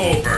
over.